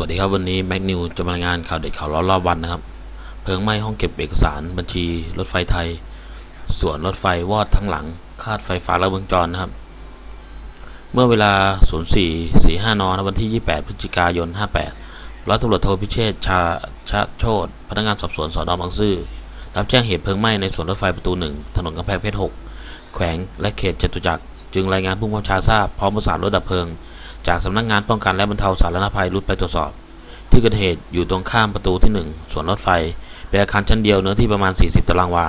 สวัสดีครับวันนี้แม็กนิวจะมารายงานข่าวเด็ดข่าวร้อนรอบวันนะครับ เพลิงไหม้ห้องเก็บเอกสารบัญชีรถไฟไทย ส่วนรถไฟวอดทั้งหลัง คาดไฟฟ้าและวงจรนะครับ เมื่อเวลา 0445นนวันที่ 28 พฤศจิกายน 58 ร้อยตำรวจโทพิเชษชาชะโชตพนักงานสอบสวนสอนอบางซื่อรับแจ้งเหตุเพลิงไหม้ในสวนรถไฟประตูหนึ่งถนนกำแพงเพชร 6 แขวงและเขตจตุจักร จึงรายงานผู้กำกับชาทราบพร้อมประสานรถดับเพลิง จากสำนักงงานป้องกันและบรรเทาสาธารณภัยรุดไปตรวจสอบ ที่เกิดเหตุอยู่ตรงข้ามประตูที่ 1สวนรถไฟ เป็นอาคารชั้นเดียวเนื้อที่ประมาณ 40 ตารางวา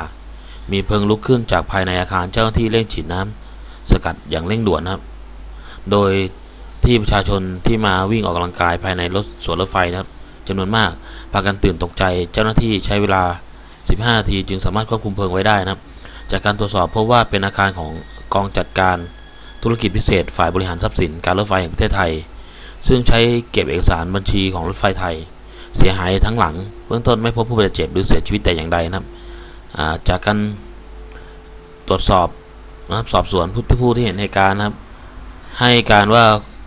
มีเพลิงลุกขึ้นจากภายในอาคารเจ้าหน้าที่เร่งฉีดน้ำสกัดอย่างเร่งด่วนนะครับ โดยที่ประชาชนที่มาวิ่งออกกำลังกายภายในรถสวนรถไฟนะครับจำนวนมากพากันตื่นตกใจ เจ้าหน้าที่ใช้เวลา 15 นาทีจึงสามารถควบคุมเพลิงไว้ได้นะครับ จากการตรวจสอบพบว่าเป็นอาคารของกองจัดการ ธุรกิจพิเศษ ฝ่ายบริหารทรัพย์สินการรถไฟแห่งประเทศไทย ซึ่งใช้เก็บเอกสารบัญชีของรถไฟไทย เสียหายทั้งหลัง เบื้องต้นไม่พบผู้บาดเจ็บหรือเสียชีวิตแต่อย่างใดนะครับจากการตรวจสอบนะครับสอบสวนผู้ที่ผู้ที่เห็นเหตุการณ์นะครับ ให้การว่า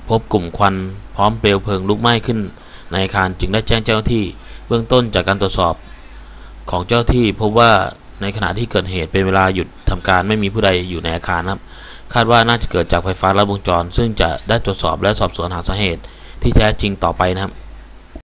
พบกลุ่มควันพร้อมเปลวเพลิงลุกไหม้ขึ้นในอาคารจึงได้แจ้งเจ้าหน้าที่เบื้องต้นจากการตรวจสอบของเจ้าที่พบว่าในขณะที่เกิดเหตุเป็นเวลาหยุดทำการไม่มีผู้ใดอยู่ในอาคารนะครับ คาดว่าน่าจะเกิดจากไฟฟ้าลัดวงจร ซึ่งจะได้ตรวจสอบและสอบสวนหาสาเหตุที่แท้จริงต่อไปนะครับ